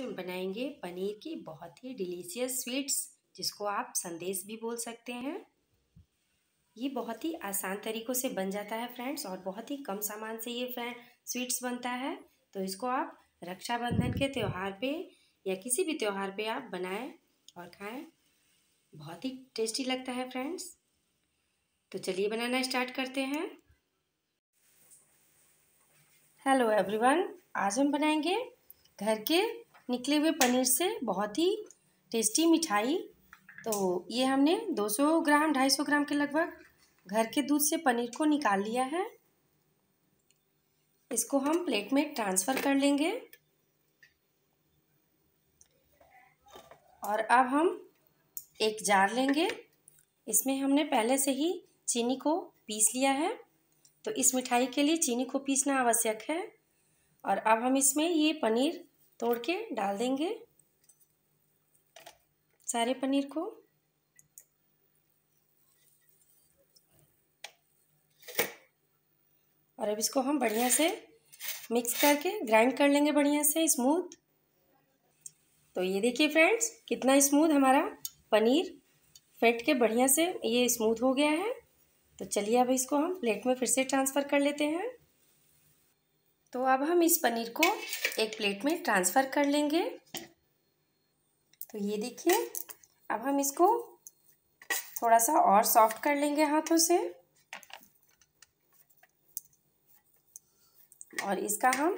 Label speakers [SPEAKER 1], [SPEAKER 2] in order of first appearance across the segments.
[SPEAKER 1] आज हम बनाएँगे पनीर की बहुत ही डिलीशियस स्वीट्स, जिसको आप संदेश भी बोल सकते हैं। ये बहुत ही आसान तरीक़ों से बन जाता है फ्रेंड्स, और बहुत ही कम सामान से ये स्वीट्स बनता है। तो इसको आप रक्षाबंधन के त्यौहार पे या किसी भी त्यौहार पे आप बनाएँ और खाएँ। बहुत ही टेस्टी लगता है फ्रेंड्स। तो चलिए बनाना स्टार्ट करते हैं। हेलो एवरीवन, आज हम बनाएँगे घर के निकले हुए पनीर से बहुत ही टेस्टी मिठाई। तो ये हमने 200 ग्राम 250 ग्राम के लगभग घर के दूध से पनीर को निकाल लिया है। इसको हम प्लेट में ट्रांसफ़र कर लेंगे। और अब हम एक जार लेंगे। इसमें हमने पहले से ही चीनी को पीस लिया है। तो इस मिठाई के लिए चीनी को पीसना आवश्यक है। और अब हम इसमें ये पनीर तोड़ के डाल देंगे। सारे पनीर को। और अब इसको हम बढ़िया से मिक्स करके ग्राइंड कर लेंगे बढ़िया से स्मूथ। तो ये देखिए फ्रेंड्स, कितना स्मूथ हमारा पनीर फेंट के बढ़िया से ये स्मूथ हो गया है। तो चलिए अब इसको हम प्लेट में फिर से ट्रांसफ़र कर लेते हैं। तो अब हम इस पनीर को एक प्लेट में ट्रांसफ़र कर लेंगे। तो ये देखिए, अब हम इसको थोड़ा सा और सॉफ्ट कर लेंगे हाथों से। और इसका हम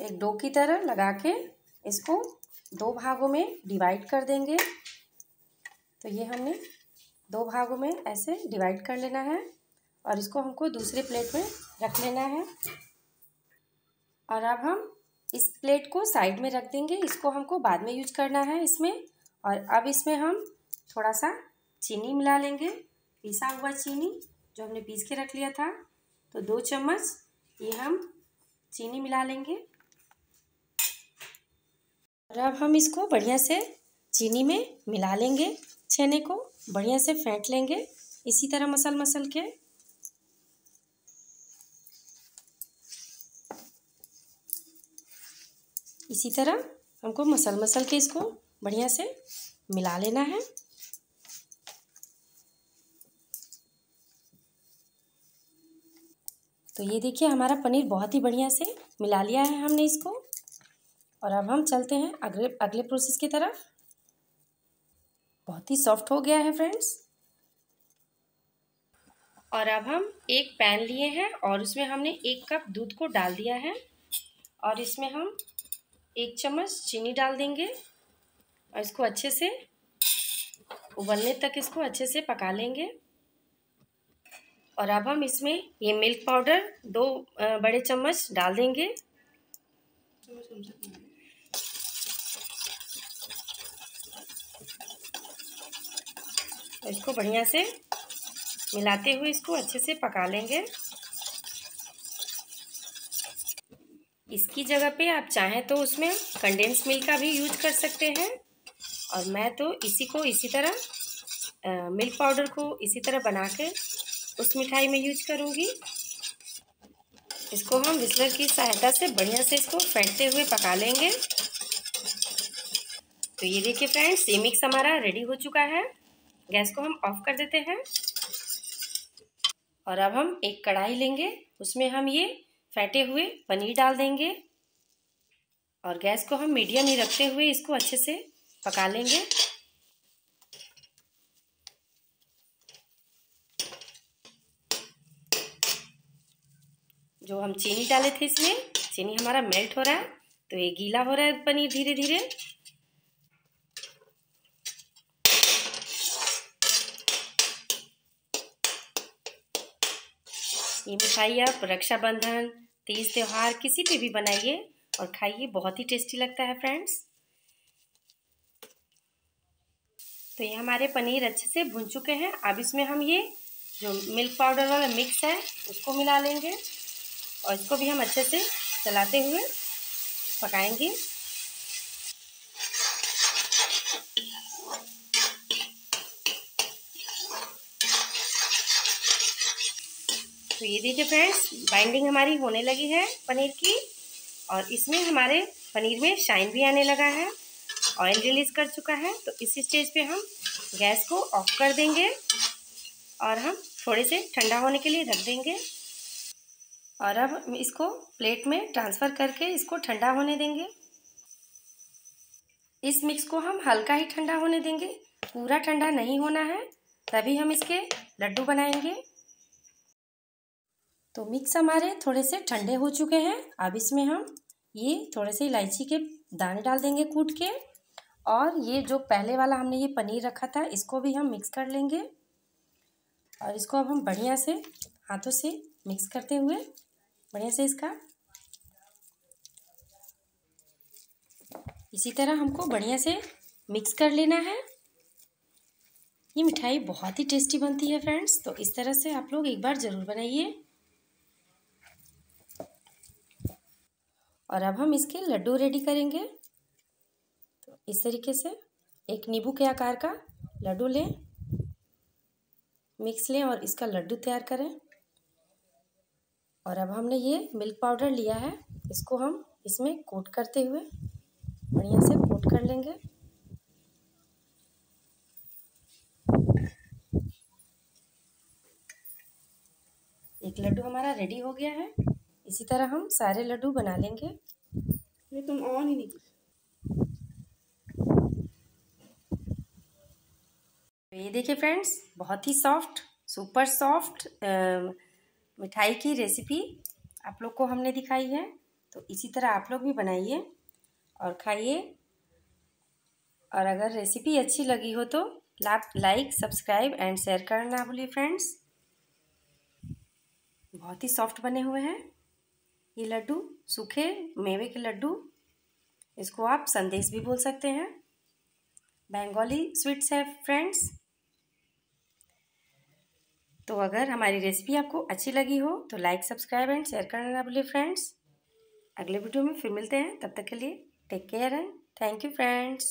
[SPEAKER 1] एक डो की तरह लगा के इसको दो भागों में डिवाइड कर देंगे। तो ये हमने दो भागों में ऐसे डिवाइड कर लेना है। और इसको हमको दूसरे प्लेट में रख लेना है। और अब हम इस प्लेट को साइड में रख देंगे। इसको हमको बाद में यूज़ करना है इसमें। और अब इसमें हम थोड़ा सा चीनी मिला लेंगे। पीसा हुआ चीनी जो हमने पीस के रख लिया था। तो दो चम्मच ये हम चीनी मिला लेंगे। और अब हम इसको बढ़िया से चीनी में मिला लेंगे छेने को। बढ़िया से फेंट लेंगे। इसी तरह मसल मसल के। इसी तरह हमको मसल मसल के इसको बढ़िया से मिला लेना है। तो ये देखिए, हमारा पनीर बहुत ही बढ़िया से मिला लिया है हमने इसको। और अब हम चलते हैं अगले अगले प्रोसेस की तरफ़। बहुत ही सॉफ्ट हो गया है फ्रेंड्स और अब हम एक पैन लिए हैं और उसमें हमने एक कप दूध को डाल दिया है। और इसमें हम एक चम्मच चीनी डाल देंगे और इसको अच्छे से उबलने तक इसको अच्छे से पका लेंगे। और अब हम इसमें ये मिल्क पाउडर दो बड़े चम्मच डाल देंगे। इसको बढ़िया से मिलाते हुए इसको अच्छे से पका लेंगे। इसकी जगह पे आप चाहें तो उसमें कंडेंस मिल्क का भी यूज़ कर सकते हैं। और मैं तो इसी को इसी तरह मिल्क पाउडर को इसी तरह बना के उस मिठाई में यूज़ करूँगी। इसको हम विस्लर की सहायता से बढ़िया से इसको फेंटते हुए पका लेंगे। तो ये देखिए फ्रेंड्स ये मिक्स हमारा रेडी हो चुका है। गैस को हम ऑफ़ कर देते हैं। और अब हम एक कढ़ाई लेंगे, उसमें हम ये फेंटे हुए पनीर डाल देंगे और गैस को हम मीडियम ही रखते हुए इसको अच्छे से पका लेंगे। जो हम चीनी डाले थे इसमें, चीनी हमारा मेल्ट हो रहा है तो ये गीला हो रहा है पनीर धीरे धीरे ये मिठाई आप रक्षाबंधन, तीज त्यौहार किसी पे भी बनाइए और खाइए, बहुत ही टेस्टी लगता है फ्रेंड्स। तो ये हमारे पनीर अच्छे से भुन चुके हैं। अब इसमें हम ये जो मिल्क पाउडर वाला मिक्स है, उसको मिला लेंगे और इसको भी हम अच्छे से चलाते हुए पकाएँगे। तो ये देखिए फ्रेंड्स बाइंडिंग हमारी होने लगी है पनीर की और इसमें हमारे पनीर में शाइन भी आने लगा है ऑयल रिलीज़ कर चुका है तो इस स्टेज पे हम गैस को ऑफ़ कर देंगे और हम थोड़े से ठंडा होने के लिए रख देंगे और अब इसको प्लेट में ट्रांसफ़र करके इसको ठंडा होने देंगे। इस मिक्स को हम हल्का ही ठंडा होने देंगे, पूरा ठंडा नहीं होना है, तभी हम इसके लड्डू बनाएँगे। तो मिक्स हमारे थोड़े से ठंडे हो चुके हैं। अब इसमें हम ये थोड़े से इलायची के दाने डाल देंगे कूट के और ये जो पहले वाला हमने ये पनीर रखा था, इसको भी हम मिक्स कर लेंगे। और इसको अब हम बढ़िया से हाथों से मिक्स करते हुए, बढ़िया से इसका इसी तरह हमको बढ़िया से मिक्स कर लेना है। ये मिठाई बहुत ही टेस्टी बनती है फ्रेंड्स तो इस तरह से आप लोग एक बार ज़रूर बनाइए। और अब हम इसके लड्डू रेडी करेंगे। तो इस तरीके से एक नींबू के आकार का लड्डू लें मिक्स लें और इसका लड्डू तैयार करें। और अब हमने ये मिल्क पाउडर लिया है, इसको हम इसमें कोट करते हुए बढ़िया से कोट कर लेंगे। एक लड्डू हमारा रेडी हो गया है। इसी तरह हम सारे लड्डू बना लेंगे।
[SPEAKER 2] ये तुम ऑन ही नहीं
[SPEAKER 1] तो ये देखिए फ्रेंड्स बहुत ही सॉफ्ट सुपर सॉफ्ट मिठाई की रेसिपी आप लोग को हमने दिखाई है। तो इसी तरह आप लोग भी बनाइए और खाइए। और अगर रेसिपी अच्छी लगी हो तो लाइक सब्सक्राइब एंड शेयर करना ना भूलिए फ्रेंड्स। बहुत ही सॉफ्ट बने हुए हैं। ये लड्डू, सूखे मेवे के लड्डू, इसको आप संदेश भी बोल सकते हैं। बंगाली स्वीट्स है फ्रेंड्स तो अगर हमारी रेसिपी आपको अच्छी लगी हो तो लाइक सब्सक्राइब एंड शेयर करना ना भूलिए फ्रेंड्स अगले वीडियो में फिर मिलते हैं। तब तक के लिए take care and thank you friends